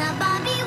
Bobby